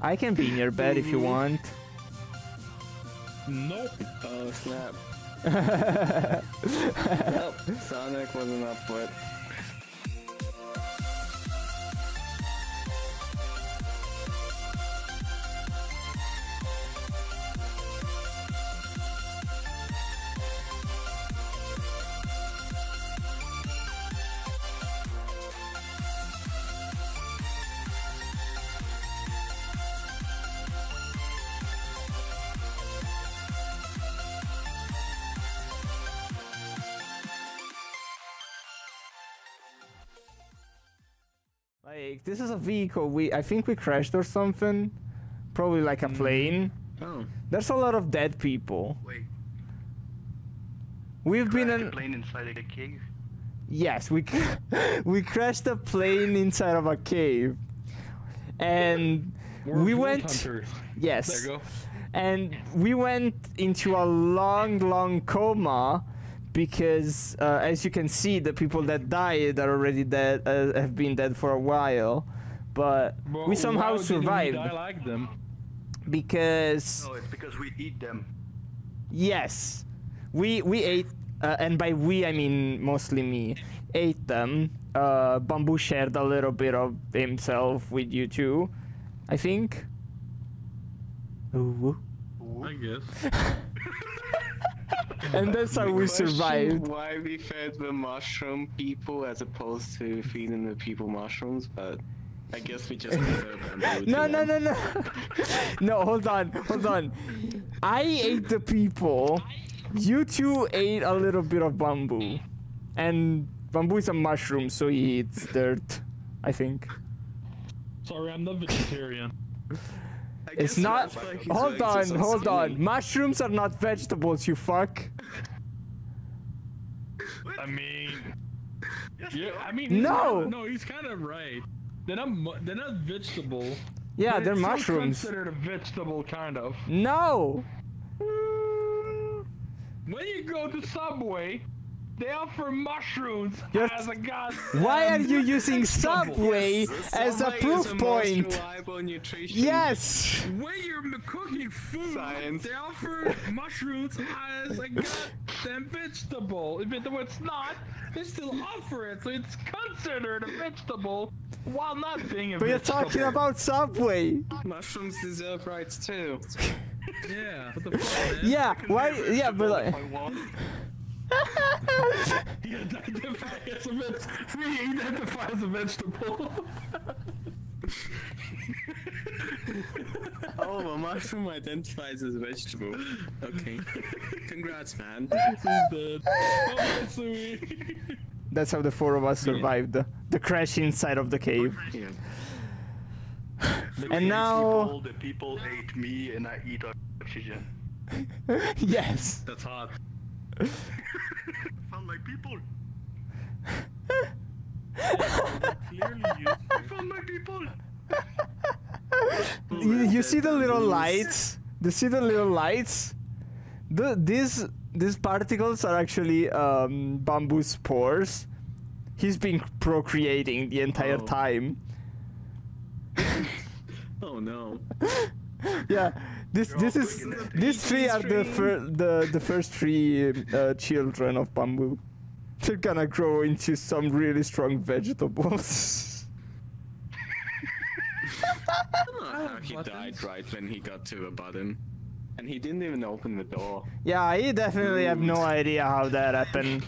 I can be in your bed if you want. Nope. Oh snap. nope. Sonic wasn't up for it. Like this is a vehicle. We I think we crashed or something. Probably like a hmm. plane. Oh. There's a lot of dead people. Wait, We've been crashed a plane inside a cave? Yes, we we crashed a plane inside of a cave, and We're we went. Hunters. Yes. There you go. and we went into a long, long coma because, uh, as you can see, the people that died are already dead, uh, have been dead for a while, but Well, we somehow why survived die like them. because No, it's because we eat them. yes, we we ate, uh, and by we I mean mostly me, ate them. Uh, Bamboo shared a little bit of himself with you too, I think. Ooh. I guess. And that's how we Question survived. Why we fed the mushroom people as opposed to feeding the people mushrooms, but I guess we just prefer bamboo to No, no, no, no. no, hold on, hold on. I ate the people. You two ate a little bit of bamboo. And bamboo is a mushroom, so he eats dirt, I think. Sorry, I'm not vegetarian. I It's not. that's Hold on, hold on. Mushrooms are not vegetables, you fuck. I mean, yeah. I mean, No! no, he's kind of right. They're not, they're not vegetable. Yeah, but they're it's still mushrooms. Considered a vegetable, kind of. No! When you go to Subway, they offer mushrooms Yes. as a god. Why are you using vegetable. Subway as a Subway is proof the most point? Yes! When you're cooking food, Science. they offer mushrooms as a goddamn vegetable. Even though it's not, they still offer it, so it's considered a vegetable while not being a But you're talking about Subway. Mushrooms deserve rights too. Yeah, what the fuck, man? Yeah, why? Yeah, but like. If I want. He identifies as a veg- he identifies as a vegetable. Oh, a mushroom identifies as a vegetable. Okay. Congrats, man. He's dead. Oh, sweet. That's how the four of us survived the, the crash inside of the cave. Yeah. And cave now- people, the people ate me and I eat oxygen. yes. That's hot. found my people. Clearly you. I found my people. You, you see the little lights? You see the little lights? The these these particles are actually um, bamboo spores. He's been procreating the entire Oh. time. Oh no. Yeah, this You're this is bringing these three are the fir- the the first three uh, children of bamboo. They're gonna grow into some really strong vegetables. I don't know how he buttons. died right when he got to a button. And he didn't even open the door. yeah, he definitely have no idea how that happened.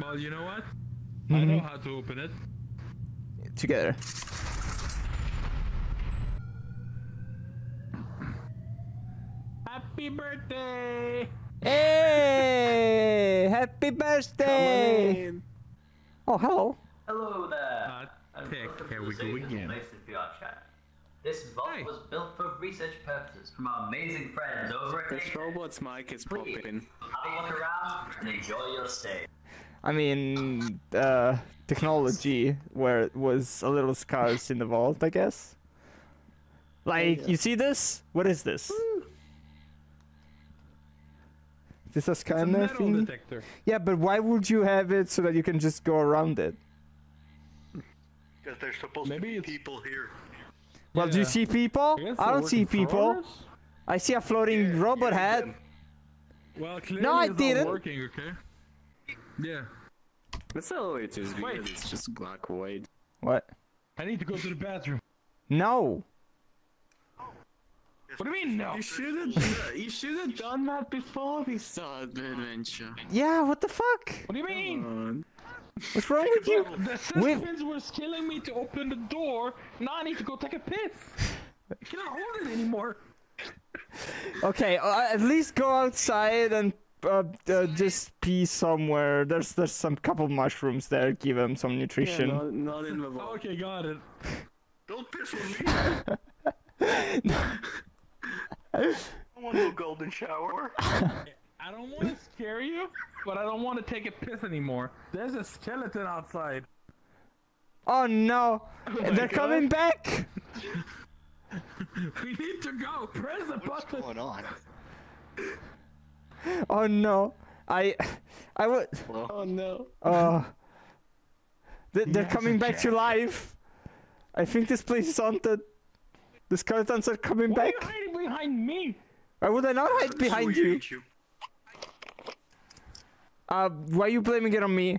Well, you know what? I know Mhm. how to open it. Together. Happy birthday! Hey! Happy birthday! Oh, hello. Hello there. Uh, and here we go again. Place in VR chat. This vault Hey. was built for research purposes from our amazing friends over at This Take. robot's mic is Please, popping. have a look around and enjoy your stay. I mean, uh, technology where it was a little scarce in the vault, I guess. Like, you see this? What is this? Is this a It's a scanner metal thing? detector. Yeah, but why would you have it so that you can just go around it? Because there's supposed Maybe to be it's- people here. Well, do you see people? guess I don't see people. us? I see a floating robot Yeah, head. Well, clearly No, I it's not didn't. working, okay? Yeah. That's all it is Wait. weird. It's just black white. What? I need to go to the bathroom. No. What do you mean, no? You should have. you should have done that before we started the adventure. Yeah, what the fuck? What do you mean? What's wrong with you? The We've- suspense was killing me to open the door. Now I need to go take a piss. I cannot hold it anymore. Okay, uh, at least go outside and uh, uh, just pee somewhere. There's there's some couple mushrooms there. Give them some Yeah, nutrition. not, not in the vault. Okay, got it. Don't piss on me. I want no golden shower. I don't want to scare you, but I don't want to take a piss anymore. There's a skeleton outside. Oh no, they're coming back. We need to go. Press the What's button. going on? Oh no, I, I would. Oh no. Uh, they, they're Yes, coming back to life. I think this place is haunted. The skeletons are coming Why are back. You hiding behind me? Why would I not hide behind So you? you. Uh, why are you blaming it on me?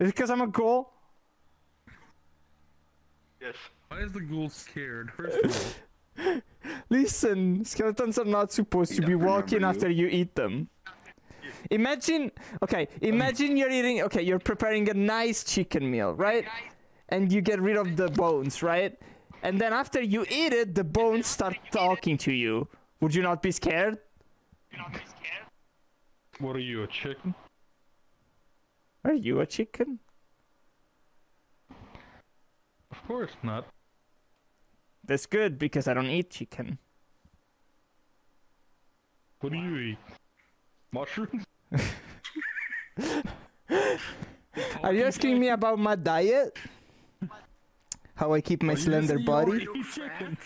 Is it because I'm a ghoul? Yes. Why is the ghoul scared? First of all, Listen, skeletons are not supposed to be walking remember after you eat them. Imagine, okay, imagine you're eating, okay, you're preparing a nice chicken meal, right? And you get rid of the bones, right? And then after you eat it, the bones start talking to you. Would you not be scared? Would you not be scared? What are you, a chicken? Are you a chicken? Of course not. That's good because I don't eat chicken. What do you eat? Mushrooms? Are you asking me about my diet? How I keep my Well, slender body? already eat chicken.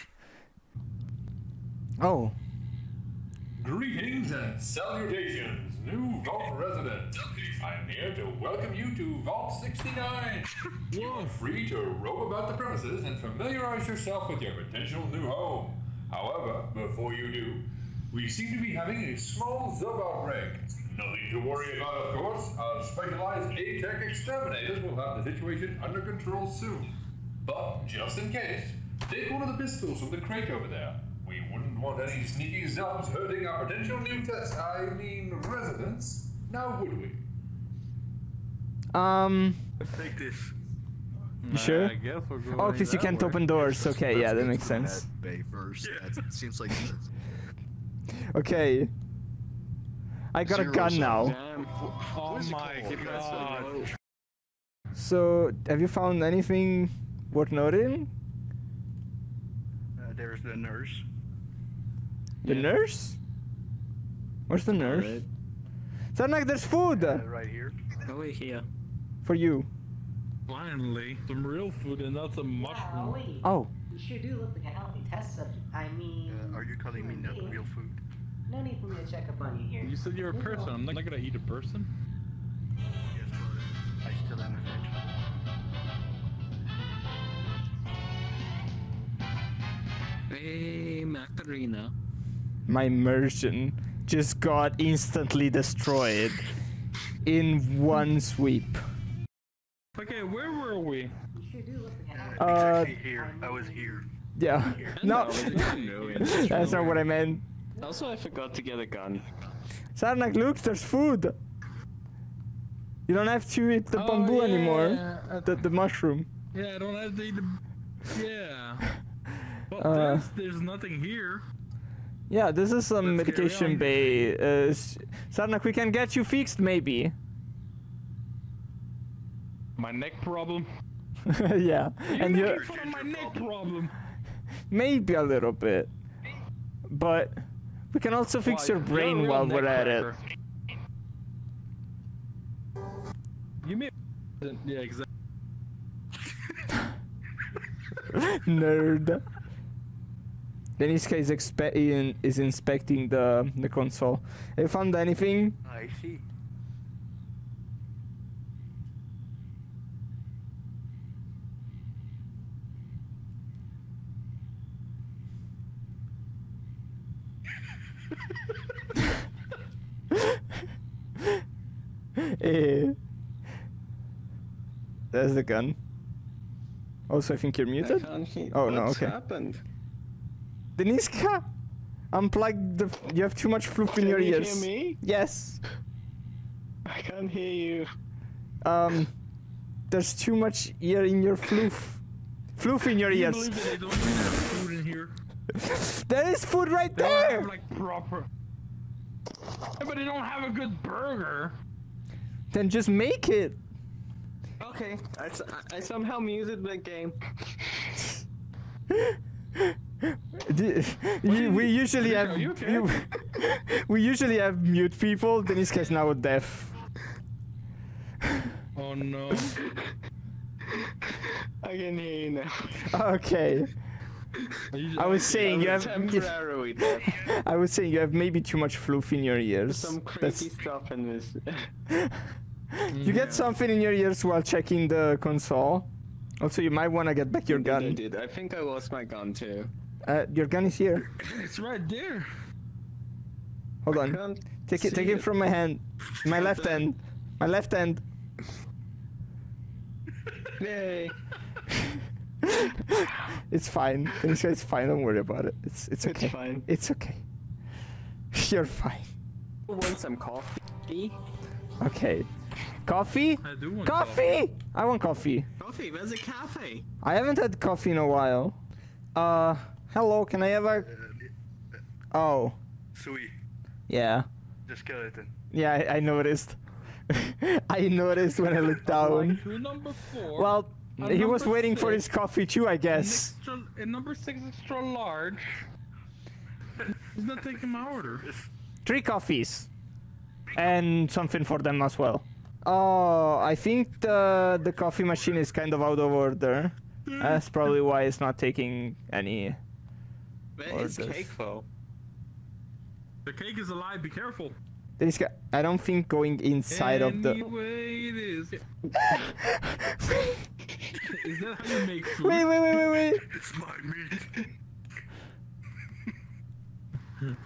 Oh, Greetings and salutations, new Vault resident. I am here to welcome you to Vault 69. You are free to roam about the premises and familiarize yourself with your potential new home. However, before you do, we seem to be having a small Zub outbreak. Nothing to worry about, of course. Our specialized A-Tech exterminators will have the situation under control soon. But just in case, take one of the pistols from the crate over there. We wouldn't want any sneaky zubs hurting our potential new test. I mean, residents. Now would we? um, Take this. you sure? I guess we're going Oh, because you can't way. open doors. Okay, yeah, that makes Let's sense. Bay first. Yeah. That seems like Okay. I got a gun now. Damn. Oh my god. So, have you found anything worth noting? Uh, there's the nurse. The nurse? Where's the nurse? Alright. Sarnac, there's food Uh, right here. Over here. for you. Finally, some real food and not some Yeah, mushroom. wait. Oh, You sure do look like a healthy test subject. I mean, Uh, are you calling me human not real food? No need for me to check up on you here. You said you're a person. I'm not gonna eat a person. Yes, but I still am a vegetable. Hey, Macarena. my immersion just got instantly destroyed in one sweep. Okay, where were we? You sure do look like a healthy Uh, exactly here. I was here. Yeah. No, No, that's not what I meant. Also, I forgot to get a gun. Sarnac, look, there's food. You don't have to eat the Oh, bamboo yeah, anymore. yeah, The, the mushroom. Yeah, I don't have to eat the. Yeah. But Uh, there's, there's nothing here. Yeah, this is some Let's medication on. bay. Uh, Sarnac, we can get you fixed, maybe. My neck problem. yeah, and you you making fun of my neck problem. maybe a little bit, but we can also fix Wow, your you're brain while we're at it. You may. Yeah, exactly. Nerd. Deniska is, in, is inspecting the, the console. Have you found anything? I see. Eh. There's the gun. Also, I think you're muted. oh What's no! Okay. Happened? Deniska, unplug the. f- You have too much floof in Can your you ears. hear me? Yes. I can't hear you. Um, there's too much ear in your floof. Floof in your Can you ears. believe that they don't even have food in here? There is food right They don't have there. like proper. Yeah, but they don't have a good burger. Then just make it. Okay, I- I somehow muted the game. D- you- we usually have you okay? you- we usually have mute people. Deniska is now deaf. Oh no. I can hear you now. Okay. I was saying you have. temporarily deaf. I was saying you have maybe too much fluff in your ears. Some That's- stuff in this. you get mm. something in your ears while checking the console. Also, you might want to get back your I gun. did. I think I lost my gun too. Uh, your gun is here. It's right there. Hold on. Take it. Take it from my hand. My left hand. My left hand. Yay! It's fine. Deniska, it's fine. Don't worry about it. It's it's okay. It's okay. fine. It's okay. You're fine. Want some coffee? Okay. Coffee? I do want Coffee! I want coffee. Coffee. Where's the cafe? I haven't had coffee in a while. Uh, hello, can I have a... Oh, Sweet. yeah. The skeleton. Yeah, I, I noticed. I noticed when I looked down. Like to number four. Well, he was number waiting for his coffee too, I and guess. extra, and number six extra large. He's not taking my order. Three coffees. And something for them as well. Oh, I think the, the coffee machine is kind of out of order. Hmm. That's probably why it's not taking any... Where is Orders. cake though? The cake is alive. Be careful. There is ca- I don't think going inside of the... Anyway, it is. Is that how you make food? Wait, wait, wait, wait, wait. It's my meat.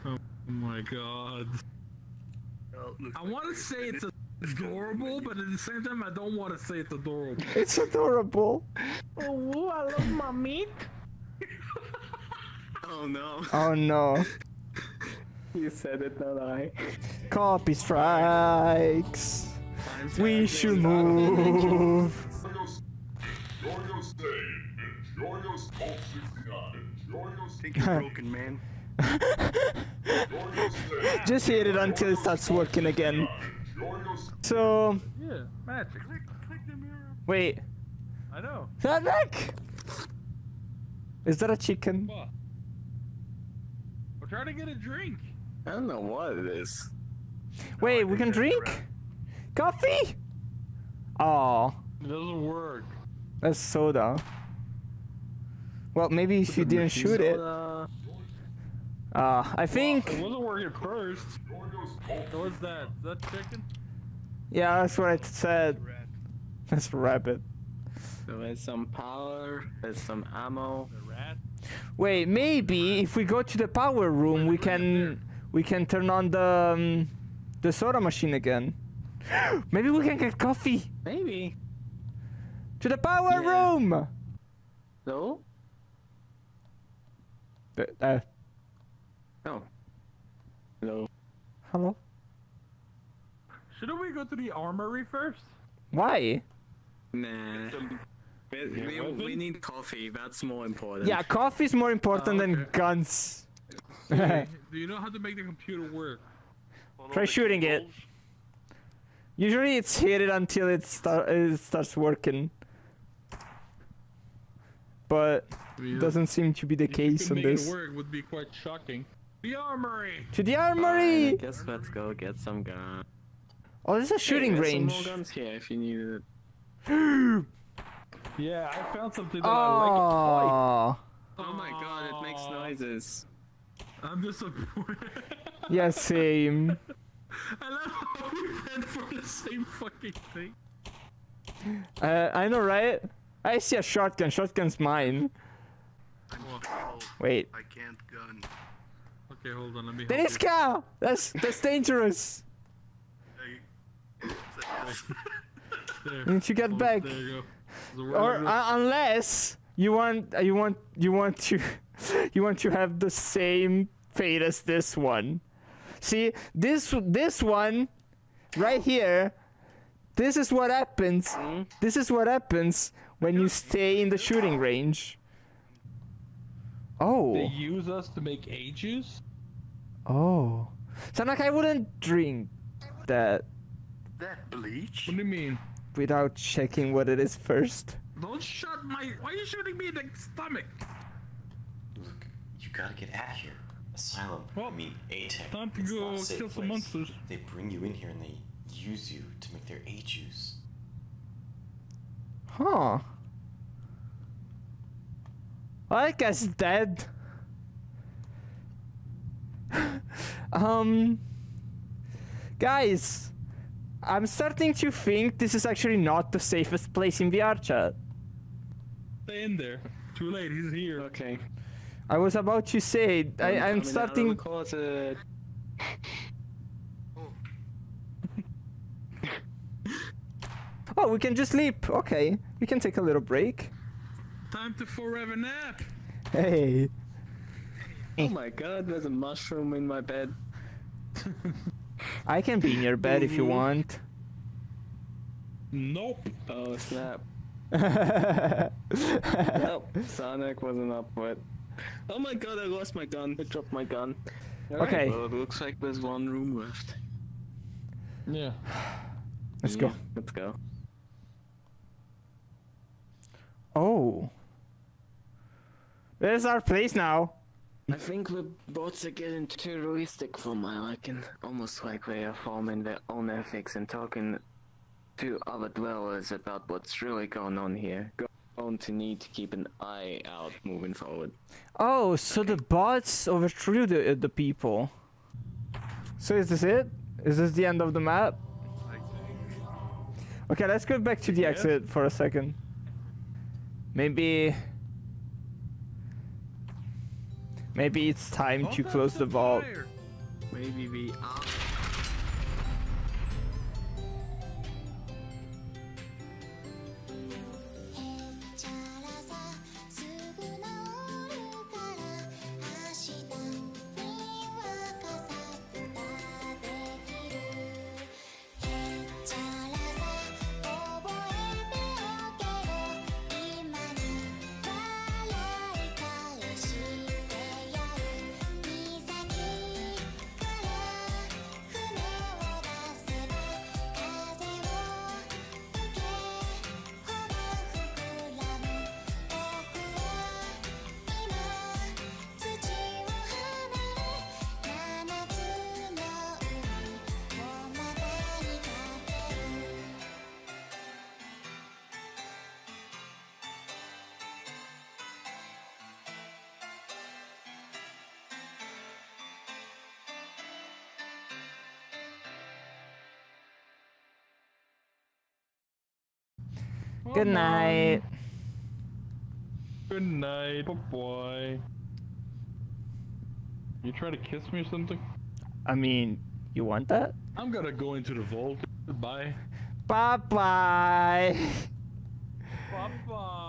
Oh my god. Oh, well, I like want to say it's adorable, but at the same time, I don't want to say it's adorable. It's adorable. Oh, I love my meat. Oh no! Oh no. You said it, not I. Copy strikes. We should move. Enjoy your stay. Enjoy your Vault 69. Enjoy your stay. think you're broken, man. Enjoy your stay. Just hit it until it starts working again. Enjoy your stay. So, Yeah, magic. Click, click the mirror. wait. I know. That neck? Is that a chicken? What? We're trying to get a drink. I don't know what it is. Wait, we can drink? Coffee? Oh, It doesn't work. that's soda. Well, maybe if you didn't shoot it. Soda. Uh, I It think. wasn't working at first. So what's that? Is that chicken? Yeah, that's what I said. Rat. That's rabbit. So there's some power. There's some ammo. The rat? Wait, maybe if we go to the power room, we can we can turn on the um, the soda machine again. maybe we can get coffee Maybe. to the power Yeah. room. No? Uh, uh, No. No. hello. Shouldn't we go to the armory first? Why? Nah. We, we, we need coffee. That's more important. Yeah, coffee is more important Oh, than guns. Hey, Do you know how to make the computer work? Follow Try the shooting it. Usually it's hit it until it, start, it starts working. But Yeah. doesn't seem to be the If case could on make this. it work would be quite shocking. The armory. To the Fine, I guess let's go get some guns. Oh, there's a shooting hey, range. Some more guns here if you need it. Yeah, I found something that I like. Oh, Oh my god, it makes noises. I'm disappointed. yeah, same. I love how we went for the same fucking thing. Uh, I know, right? I see a shotgun. Shotgun's mine. Oh, Wait. I can't gun. Okay, hold on. Let me. help Deniska! That's that's dangerous. you. There. You need to get Hold- back. There you go. So we're Or uh, unless you want uh, you want you want to you want to have the same fate as this one. See, this this one right here. This is what happens. This is what happens when you stay in the shooting range. Oh. They use us to make A juice. Oh. Sound like I wouldn't drink that That bleach? What do you mean? Without checking what it is first. Don't shut my. Why are you shooting me in the stomach? Look, you gotta get out of here. Asylum, Well, I mean ATEC. time to it's go not a kill some place. monsters. They bring you in here and they use you to make their A juice. Huh. Well, I guess dead. um, guys, I'm starting to think this is actually not the safest place in VR chat. Stay in there. Too late. He's here. Okay. I was about to say I, I'm coming out of starting. the closet. Oh, we can just sleep. Okay, we can take a little break. Time to forever nap. Hey. Oh my god, there's a mushroom in my bed. I can be in your bed if you mm. want. Nope. Oh snap. Nope, Sonic wasn't up for it. Oh my god, I lost my gun. I dropped my gun. Alright, Okay. Well, it looks like there's one room left. Yeah. Let's go. Let's go. Oh. Where's our place now? I think the bots are getting too realistic for my liking. Almost like they are forming their own ethics and talking to other dwellers about what's really going on here. Going to need to keep an eye out moving forward. Oh, so the bots overthrew the uh, the people. So is this it? Is this the end of the map? Okay, let's go back to the exit for a second. Maybe. Maybe it's time to close the vault. Maybe we Oh, Good night. Good night. Bye bye. You try to kiss me or something? I mean, you want that? I'm gonna go into the vault. Bye. Bye bye. Bye bye.